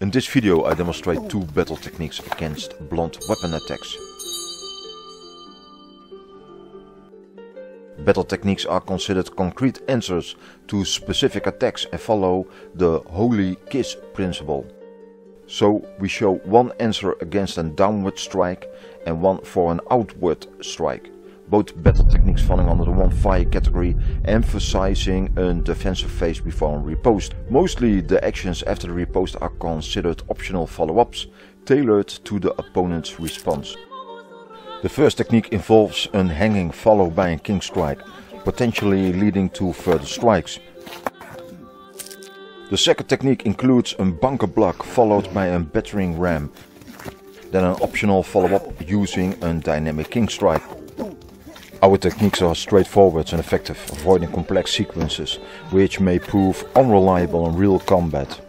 In this video I demonstrate two battle techniques against blunt weapon attacks. Battle techniques are considered concrete answers to specific attacks and follow the holy kiss principle. So we show one answer against a downward strike and one for an outward strike. Both battle techniques falling under the one fire category, emphasizing a defensive phase before a riposte. Mostly the actions after the riposte are considered optional follow-ups, tailored to the opponent's response. The first technique involves a hanging followed by a king strike, potentially leading to further strikes. The second technique includes a bunker block followed by a battering ram, then an optional follow-up using a dynamic king strike. Our techniques are straightforward and effective, avoiding complex sequences, which may prove unreliable in real combat.